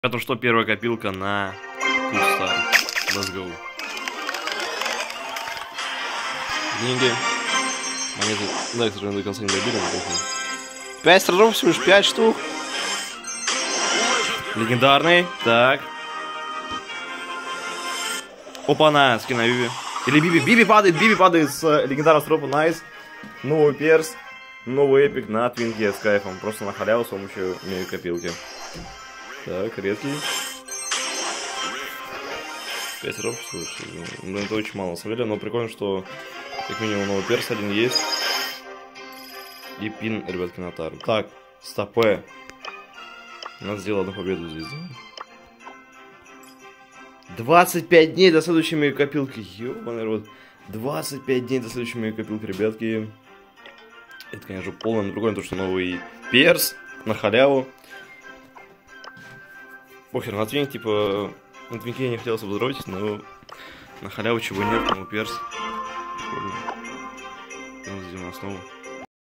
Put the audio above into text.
Это что, первая копилка на Пустар. Let's go. Деньги. Монеты. Да, к сожалению, до конца не добили. Пять сразов всего лишь пять штук. Легендарный. Так. Опа-на, скина Биби. Или Биби. Биби падает, Биби падает с э, легендарного старр дропа. Nice. Новый перс. Новый эпик на твинке с кайфом. Просто на халяву с помощью копилки. Так, редкий. 5 ров, слушай, ну это очень мало, на самом деле, но прикольно, что как минимум новый перс один есть. И пин, ребятки, на тару. Так, стопе. Надо сделать одну победу здесь, да? 25 дней до следующей моей копилки. Ёбаный рот. 25 дней до следующей моей копилки, ребятки. Это, конечно, полное другое, то, что новый перс на халяву. Похер, на твинк, типа, на твинке я не хотел обзороть, но на халяву чего нет, новый перс. Прикольно. Надо на основу.